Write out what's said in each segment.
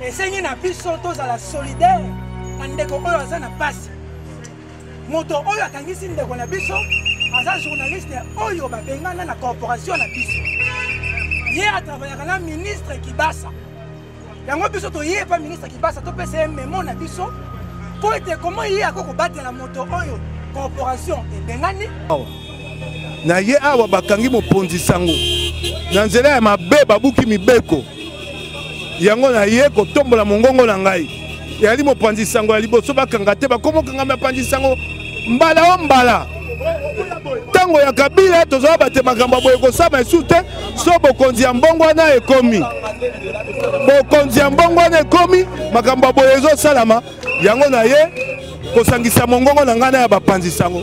esengi na biso tozala solidaire na ndeko oyo aza na mpasi moto oyo akangisi ndeko na biso aza journaliste oyo babengana na corporation na biso ye atravayaka na ministre kibasa yango biso toye epa ministre kibasa topesa ye memo na biso mpo ete koma ye ako kobatela moto oyo corporation ebengani na ye awa bakangi mokonzi sango na nzela ya mabe babuki mibeko yango na ye kotombola mongongo na ngai yali mopanzi sango ya liboso bakanga te bakomokanga mapanzi sango mbala o mbala ntango ya kabila tozala bate makambo ya boye kosama esu te so bokonzi ya mbongo wana ekomi bokonzi ya mbongo wana ekomi makambo ya boye ezosalama yango na ye kosangisa mongongo na ngai na ya bapanzi sango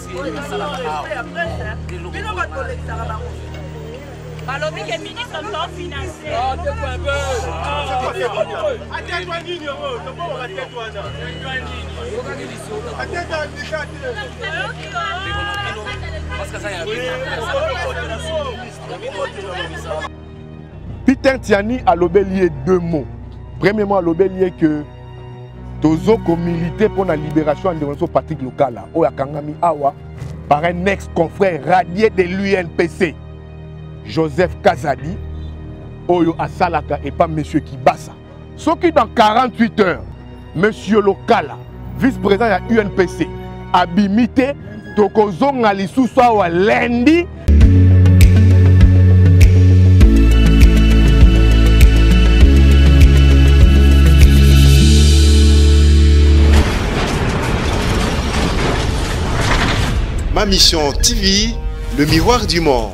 balobi ke ministre plan financier Peter Tiani a lobé lié deux mots. Premièrement, a lobé lié que tozo komilite mpo na liberation ya ndeko nyonso patrick lokala oyo akangami awa par un ex confrère radier de l'unpc joseph kazadi oyo asalaka epa monsieur kibasa soki dans 48 heures monsieur lokala vice-président ya unpc abimi te tokozonga lisusu awa lendi Ma mission TV, le miroir du monde.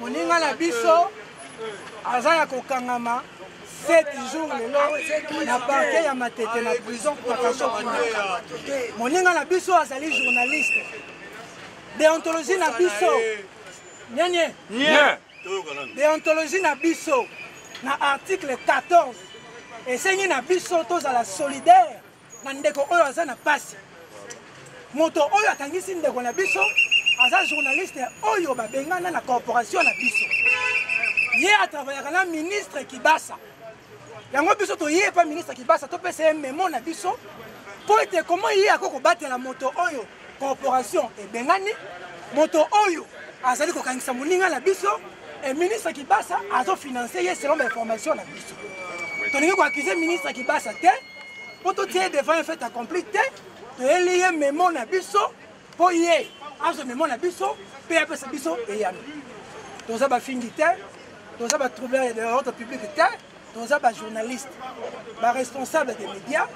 moninga na biso aza ya kokangama 7 jours lelo na parke ya matete na prison pakaso kuna moninga na biso azali journaliste deontologie na biso nyenye deontologie na biso na article 14 esengi na biso tozala solidaire Na ndeko oyo aza na pasi. Moto oyo akangisi ndeko na biso aza journaliste oyo babengana na corporation na biso ye atravayaka na ministre kibasa yango biso toye epa ministre kibasa topesa ye memo na biso mpo ete komo ye ako kobatela moto oyo corporation ebengani moto oyo azali kokangisa moninga na biso e ministre kibasa azofinanse ye selon bainformation na biso tolingi koakize ministre kibasa te mpo totie ye devant ye fait accompli te toyeli ye memo na biso mpo ye azwa memo na biso mpe apesa biso eyano toza bafingi te toza batroubleur de ordre public te toza bajournaliste baresponsable des médias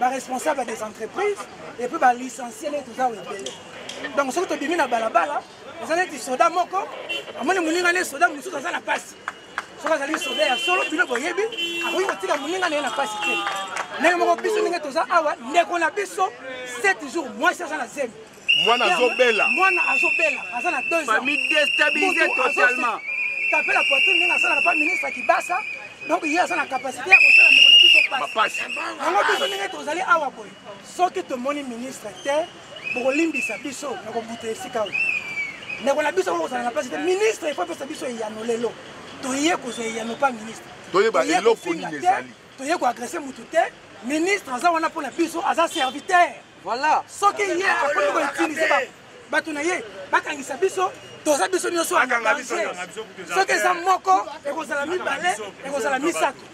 baresponsable des entreprises et puis balicencie nde toza oyo ebele donc soki tobimi na balabala eza neti soda moko amoni moninga ne soda mosusu aza na mpasi soki azali soda ya solo bino boyebi akoki kotika moninga na ye na mpasi te ndenge moko biso ndenge toza awa ndeko na biso 7 jours mwasi aza na zemi mwana azobela mwana azobela aza na deux famille déstabilisée totalement tape la poitrine ndenge asalaka pa ministre ya kibasa donc ye aza na capacité ya kosala ndeko na biso mpasi yango biso ndenge tozali awa boye soki tomoni ministre te bokolimbisa biso na kobuta esika oyo ndeko na biso akokozala na place te ministre efo apesa biso eyano lelo toye kozwa eyano pa ministre toyeba eloko nini ezali toye koagrese motu te ministre aza wana mpo na biso aza serviteur voilà soki ye akomi koutilize bato na ye bakangisa biso toza biso nyonso soki eza moko ekozala mibale ekozala misato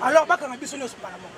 alors bakanga biso nyonso mbala moko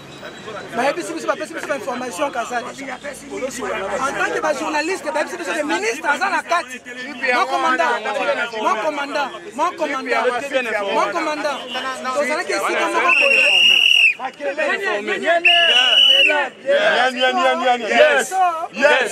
bayebisi biso bapesi biso bainformation kaza en tant que bajournaliste bayebisi biso ke ministre aza na kati mokomanda mokomanda mokomanda mokomanda tozalaki esika moko boye Yes. Yes. Yes.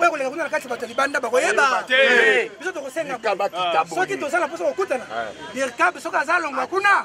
oyo koleka kuna na kati bato ya libanda bakoyeba biso tokosenga soki toza na mposa kokutana dirkab soki aza longwa kuna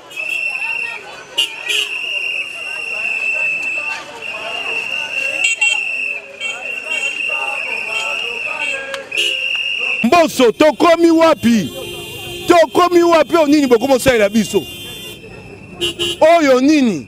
mboso tokomi wapi tokomi wapi oyo nini bokomi osalela biso oyo nini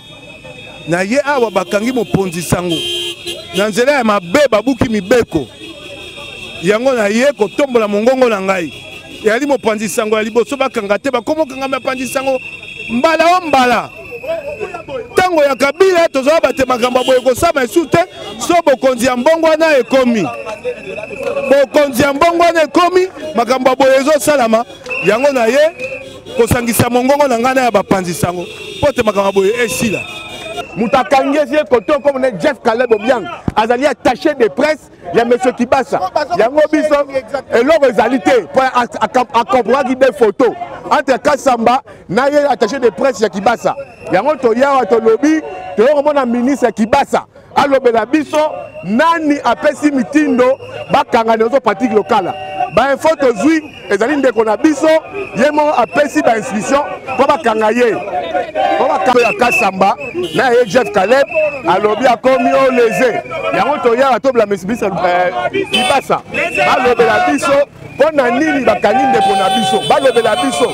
na ye awa bakangi mokonzi sango na nzela ya mabe babuki mibeko yango na ye kotombola mongongo na ngai yali mopanzi sango ya liboso bakanga te bakomokanga mapanzi sango mbala o mbala ntango ya kabila tozala bate makambo ya boye kosama esu te so bokonzi ya mbongo wana ekomi bokonzi ya mbongo wana ekomi makambo ya boye ezosalama yango na ye kosangisa mongongo na ngai na ya bapanzi sango mpo te makambo boye esila moto akangi esi ye koto komo na jeff caleb obiang azali attaché de presse ya monsieur kibasa yango biso eloko ezali te mpo acompraki de photo entre kasamba na ye attaché de presse ya kibasa yango toyawa tolobi toyo komona ministre ya kibasa alobela biso nani apesi mitindo bakanga nioso pratique lokala bainfo tozwi ezali ndeko na biso ye moko apesi bainstruction mpo bakanga ye mpo bakanga ya kasamba na ye jeff caleb alobi akomi o leze yango toyaka tobela misibisa eh, libasa balobela biso mpo na nini bakangi ndeko na biso balobela biso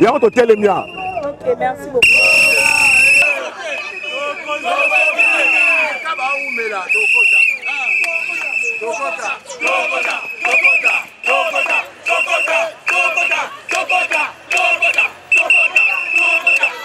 yango totelemi awa okay, merci beaucoup.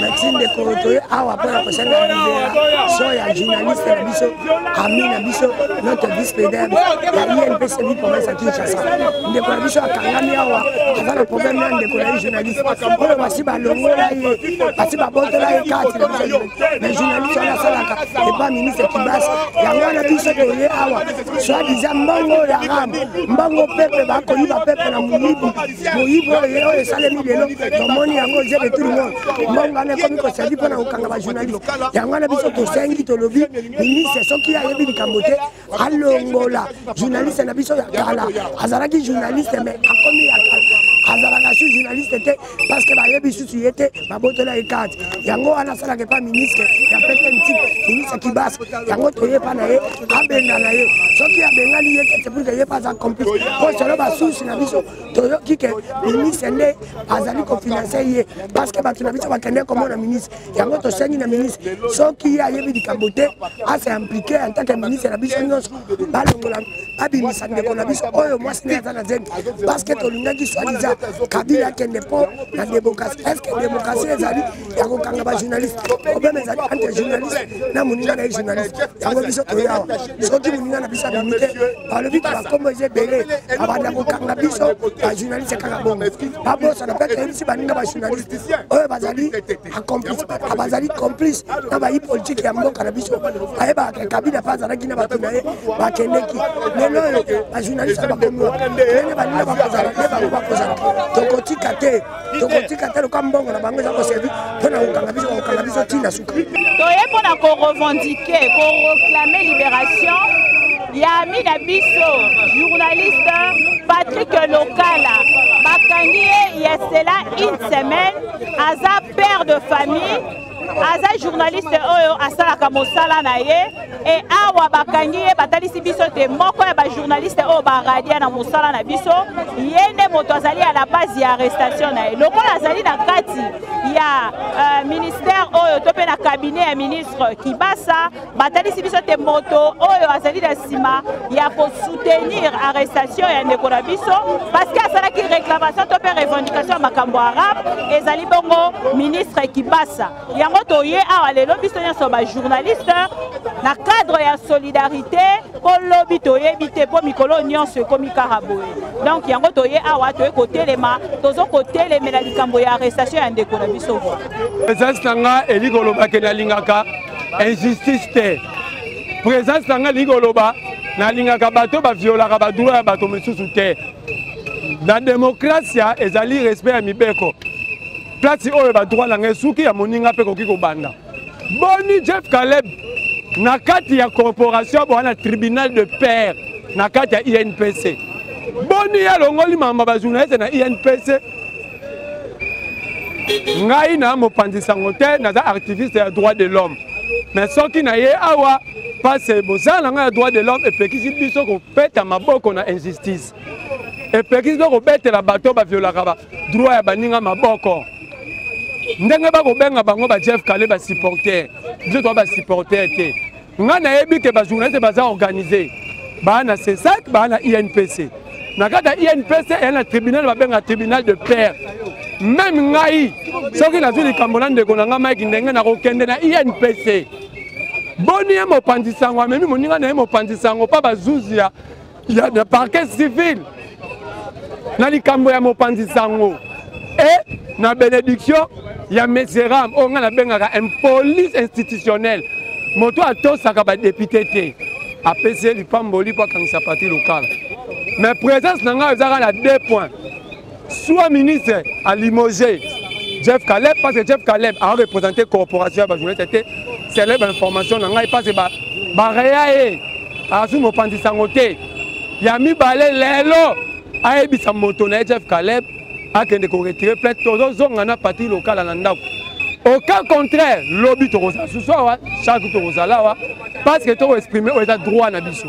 merci ndeko toye awa mpo na kosala libera so ya journaliste na biso ami na biso notre vice président ya inp semi province ya kinshasa ndeko na biso akangami awa aza na problème na ndeko na ye journaliste oyo basi balongola ye basi babotola ye kati na biso na journaliste wana asalaka epa ministre kibasi yango wana biso toye awa soit disant mbongo ya ram mbongo pepe bakoyiba pepe na moyibi moyibi oyo oyo esalemi lelo tomoni yango je de tout le monde mbongo wana ekomi kosali mpo na kokanga bajournaliste yango wana biso tosengi tolobi ministre soki ayebi likambo te alongola journaliste na biso ya kala azalaki journaliste me akomi ya kala azalaka su journaliste te parce que bayebi susu ye te babotola ye karte yango wana asalaka epa ministre ya pete nti ministre kibasi yango toyepa na ye abengana ye soki abengani ye kete pour ke ye mpe aza complice mpo solo basusi na biso toyoki ke ministre nde azali kofinanse ye parce que bato na biso bakende komona ministre yango tosengi na ministre soki ye ayebi likambo te asa implike en tant que ministre na biso nyonso balongola babimisa ndeko na biso oyo mwasi nde aza na zemi parce que tolingaki swadisa kabila akende mpo na demokrasi est ce que demokrasi ezali ya kokanga bajournaliste problème ezali entre journaliste na moninga na ye journaliste yango biso toyawa soki moninga na biso abimi te balobi ka bakombo eza ebele abanda kokanga biso bajournaliste kaka bongo babosana mpe toyebisi baninga bajournaliste oyo bazali acomplice bazali complice na bayi politike ya mboka na biso ayebaka kabila mpe azalaki na bato na ye bakendeki lelo oyo bajournaliste bakomiwa ndenge baninga bakozala nde bango bakozala tokotika te tokotika te loka mbongo na bango eza koservi mpo na kokanga biso bakokanga biso ti na suka toye mpo na korevendike koreclame libération ya ami na biso journaliste patrik lokala bakangi ye yesela une semaine aza père de famille aza journaliste oyo asalaka mosala na ye e awa bakangi ye batalisi biso te moko ya bajournaliste oyo baradia na mosala na biso ye nde moto azali ya la base ya arrestation na ye lokola azali na kati ya uh, ministère oyo to mpe na cabinet ya ministre kibasa batalisi biso te moto oyo azali na nsima ya kosoutenir arrestation ya ndeko na biso parceke asalaki réclamation to mpe revendication ya makambo arabe ezali bongo ministre kibasa yango toye awa lelo biso nyonso bajournaliste na cadre ya solidarité mpo lobi toyebi te mpo mikolo nyonso ekomi kaka boye donc yango toye awa toye kotelema tozo kotelemela likambo ya arrestation ya ndeko na biso ezasi na nga elikoloba ke nalingaka injustice te présence na ngai elingi koloba nalingaka bato baviolaka badula ya bato mosusu te na demokrasia ezali respect ya mibeko place oyo badroit na ngai esuki ya moninga mpe ekoki kobanda boni jeff caleb na kati ya corporation boa na tribunal de père na kati ya inpc boni ye alongoli mamba bajournaliste na inpc ngai na mopanzi sango te naza activiste ya droit de l'homme mais soki na ye awa pase bozala na ngai ya droit de l'homme epekisi biso kopeta maboko na injustice epekisi biso kobetela bato baviolaka ba droit ya baninga maboko ndenge bakobenga bango ba jeff kale basupporter biso toa basupporter te nga nayebi ke bajournaliste baza organise baa na cesac baa na inpc na kati ya inpc eya na tribunal babenga tribunal de paire meme ngai soki nazwi likambo na ndeko na ngai mike ndenge nakokende na inpc boni ye mopanzi sango amemi moninga na ye mopanzi sango mpa bazuzi ya ya, ya parquet civil na likambo ya mopanzi sango e na benediction ya meseram oyo ngai nabengaka impolice institutionnelle moto atosaka badepute te apesi ye lipamboli mpo akangisa pati lokala mais présence na ngai ezaka na deux points soit ministre a limogé Jeff Caleb parce que Jeff Caleb a représenté corporation ya ba journaliste te c'est là information na ngai parce que ba ba réa ye azwi mopanzi sango te ya mibale lelo ayebisa moto na ye jeff caleb akende koretire plainte tozozonga na patri lokala na ndako au cas contraire lobi tokozala susu awa chaque tokozala awa parce que tokoexprime oyo eza droit na biso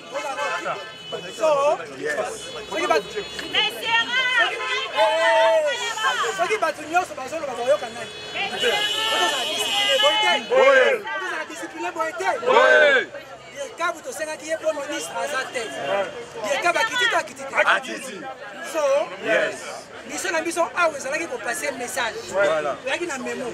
soki bato nyonso bazoloba bayoka nani ozala disipline boye te ozala disipline boye te dirkabu tosengaki ye mpo ministre aza te dirkabu akiti to akiti te so biso na biso awa ezalaki kopase message oyaki na memo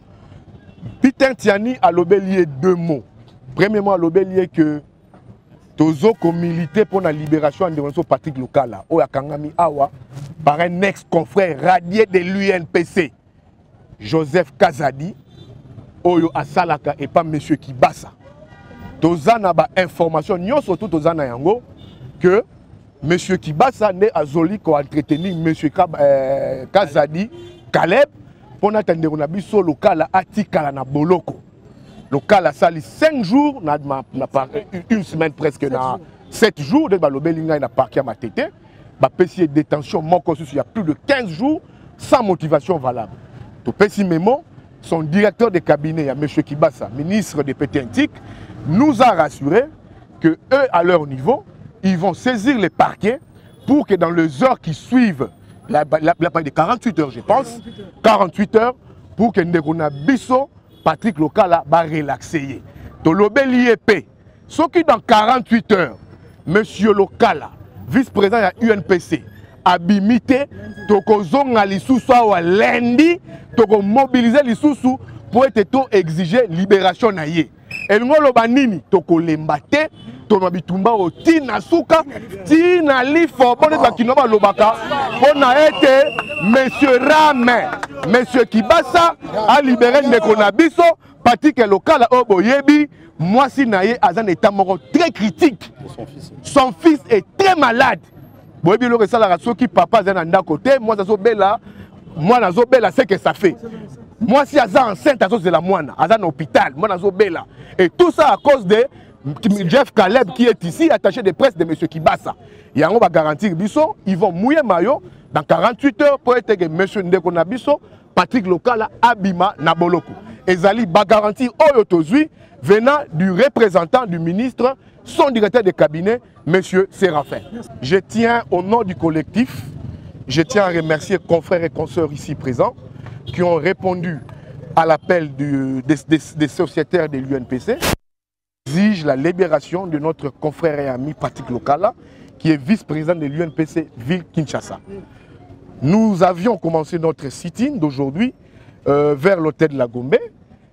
Peter Tiani a lobé lié deux mots. Premièrement, a lobé lié que tozo ko militer pour la libération de notre Patrick Lukala. Oya Kangami Awa par un ex-confrère radié de l'UNPC, Joseph Kazadi, Oyo Asalaka et pas Monsieur Kibasa. Toza na ba information, nyon surtout toza na yango que Monsieur Kibasa nde azoli ko entretenir monsieur euh, Kazadi Caleb mpo na ete ndeko na biso lokala atikala na boloko lokala asali 5 jours na, na, na par, une semaine presque na 7 jours ndenge balobeli ngai na parke ya matete bapesi ye détention moko susu ya plus de 15 jours sans motivation valable topesi memo son directeur de cabinet M. monsieur kibasa ministre des pétentique nous a rassuré que eux à leur niveau ils vont saisir les parquets pour que dans les heures qui suivent la, la, de 48 heures je pense 48 heures pour que ndeko Patrick Lokala va relaxer. Tolobeli EP, soki dans 48 heures monsieur lokala vice président ya unpc abimi te tokozonga lisusu awa lendi tokomobilize lisusu mpo ete to exige liberation na ye elingi oloba nini tokolemba te toloma bitumba oyo ti na suka ti na lifo mpo neti bakino balobaka mpo na ete monsieur rame monsieur kibasa alibere ndeko na biso Patrick Lokala oyo boyebi mwasi na ye aza na etat moko très critique son fils est très malade boyebi eloko esalaka soki papa aza na ndako te mwasi azobela mwana azobela seke safe mwasi aza enceinte azozela mwana aza na hôpital mwana azobela et tout ça à cause de Jeff Caleb qui est ici attaché de presse de monsieur Kibasa yango ba garantir biso ils vont mouiller mayo dans 48 heures pour être que monsieur ndeko na biso Patrick Locala, Abima Naboloko. Et Zali va garantir aujourd'hui venant du représentant du ministre, son directeur de cabinet, M. Serafin. Je tiens au nom du collectif, je tiens à remercier confrères et consoeurs ici présents qui ont répondu à l'appel des, des, des sociétaires de l'UNPC exige la libération de notre confrère et ami Patrick Lokala, qui est vice-président de l'UNPC Ville Kinshasa. Nous avions commencé notre sitting in d'aujourd'hui euh, vers l'hôtel de la Gombe.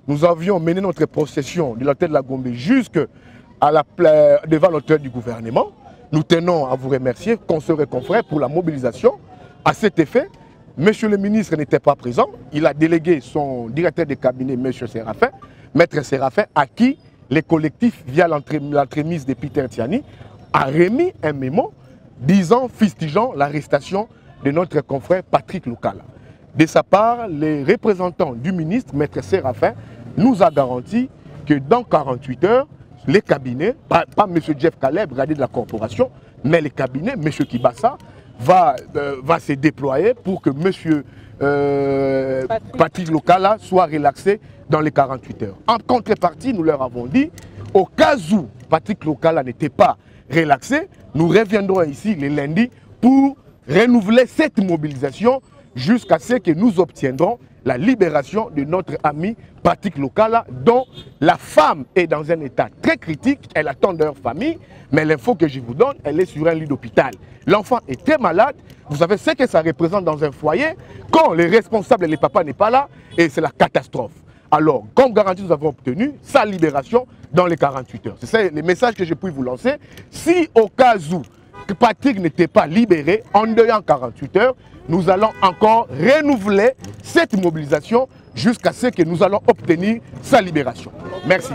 Nous avions mené notre procession de l'hôtel de la Gombe jusqu'à la devant l'hôtel du gouvernement. Nous tenons à vous remercier, consoeurs et confrères, pour la mobilisation. À cet effet, Monsieur le ministre n'était pas présent. Il a délégué son directeur de cabinet, Monsieur Serafin, Maître Séraphin, à qui les collectifs, via l'entremise de Peter Tiani, a remis un mémo disant, fustigeant l'arrestation de notre confrère Patrick Loukala. De sa part, les représentants du ministre, Maître Séraphin, nous a garanti que dans 48 heures, les cabinets, pas, M. Jeff Caleb, de la corporation, mais les cabinets, M. Kibassa, va, euh, va se déployer pour que M. Euh, Patrick Locala soit relaxé dans les 48 heures. En contrepartie, nous leur avons dit, au cas où Patrick Locala n'était pas relaxé, nous reviendrons ici le lundi pour renouveler cette mobilisation jusqu'à ce que nous obtiendrons la libération de notre ami pratique locale dont la femme est dans un état très critique, elle attend de leur famille, mais l'info que je vous donne, elle est sur un lit d'hôpital. L'enfant était malade, vous savez ce que ça représente dans un foyer, quand les responsables et les papas n'est pas là, et c'est la catastrophe. Alors, comme garantie, nous avons obtenu sa libération dans les 48 heures. C'est le message que je puis vous lancer. Si au cas où Patrick n'était pas libéré, en dehors de 48 heures, nous allons encore renouveler cette mobilisation jusqu'à ce que nous allons obtenir sa libération. Merci.